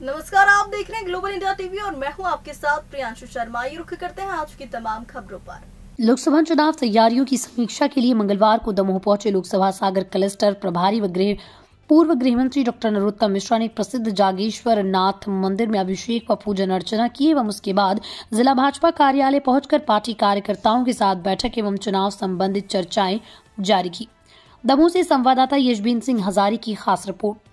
नमस्कार, आप देख रहे हैं ग्लोबल इंडिया टीवी और मैं हूँ आपके साथ प्रियांशु शर्मा। ये रुख करते हैं आज की तमाम खबरों पर। लोकसभा चुनाव तैयारियों की समीक्षा के लिए मंगलवार को दमोह पहुँचे लोकसभा सागर क्लस्टर प्रभारी व गृह पूर्व गृह मंत्री डॉक्टर नरोत्तम मिश्रा ने प्रसिद्ध जागेश्वर नाथ मंदिर में अभिषेक व पूजन अर्चना की एवं उसके बाद जिला भाजपा कार्यालय पहुंचकर पार्टी कार्यकर्ताओं के साथ बैठक एवं चुनाव संबंधित चर्चाएँ जारी की। दमोह से संवाददाता यशबीन सिंह हजारी की खास रिपोर्ट।